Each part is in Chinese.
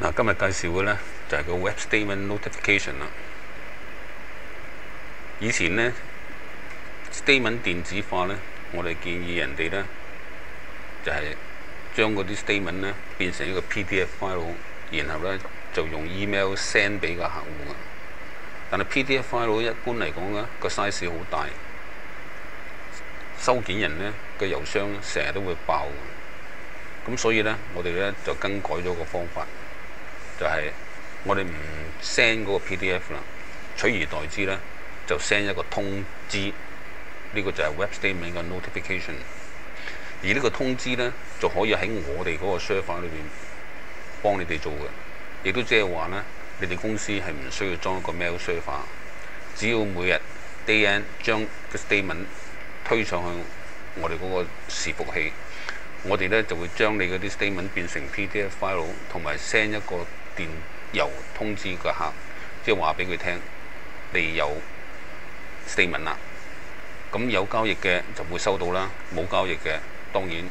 嗱，今日介紹嘅呢，就係個 Web Statement Notification 啦。以前呢 statement 電子化呢，我哋建議人哋呢，就係將嗰啲 statement 咧變成一個 PDF file，然後呢就用 email send 俾個客戶嘅。但係 PDF file 一般嚟講咧，個 size 好大，收件人呢嘅郵箱成日都會爆。咁所以呢，我哋呢就更改咗個方法。就係我哋唔 send 嗰個 PDF 啦，取而代之呢，就 send 一個通知，呢、個就係 Web Statement 嘅 notification。而呢個通知呢，就可以喺我哋嗰個 server 裏邊幫你哋做嘅，亦都即係話呢，你哋公司係唔需要裝一個 mail server，只要每日 day end 將個 statement 推上去我哋嗰個伺服器，我哋呢就會將你嗰啲 statement 變成 PDF file，同埋 send 一個。電郵通知個客，即係話俾佢聽，你有 statement 啦。咁有交易嘅就會收到啦，冇交易嘅當然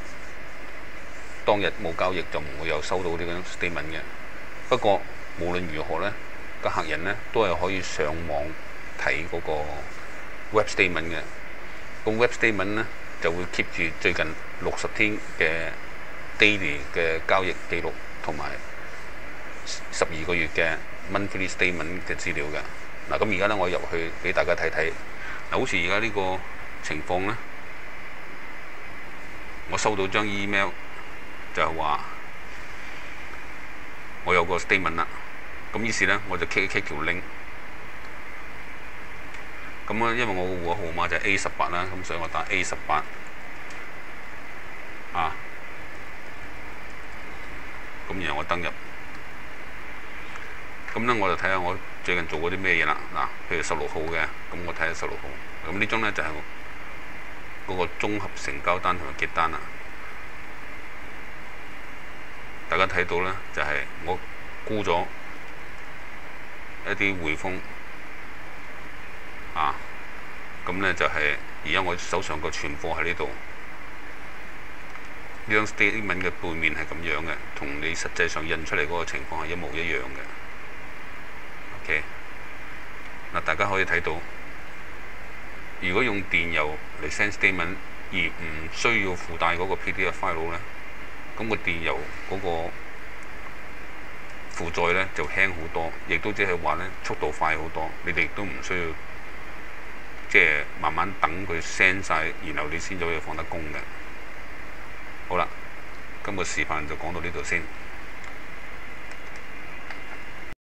當日冇交易就唔會有收到呢個 statement 嘅。不過無論如何呢，個客人呢都係可以上網睇嗰個 web statement 嘅。咁 web statement 呢就會 keep 住最近六十天嘅 daily 嘅交易記錄同埋。二個月嘅 monthly statement 嘅資料嘅嗱，咁而家咧我入去俾大家睇睇。嗱，好似而家呢個情況咧，我收到張 email 就係話我有個 statement 啦，咁於是咧我就 click 一 click 條 link，咁咧因為我個戶口號碼就係 A 十八啦，咁所以我打 A 十八。啊，咁然後我登入。咁咧我就睇下我最近做過啲咩嘢啦。嗱，譬如十六號嘅，咁我睇下十六號。咁呢張咧就係嗰個綜合成交單同埋結單啦。大家睇到咧，就係我估咗一啲匯豐啊。咁咧就係而家我手上個存貨喺呢度。呢張 statement 嘅背面係咁樣嘅，同你實際上印出嚟嗰個情況係一模一樣。嘅嗱，大家可以睇到，如果用電郵嚟 send statement 而唔需要附帶嗰個 PDF file 咧，咁個電郵嗰個負載咧就輕好多，亦都即係話咧速度快好多。你哋都唔需要即係慢慢等佢 send 晒，然後你先至可以放得工嘅。好啦，今個示範就講到呢度先。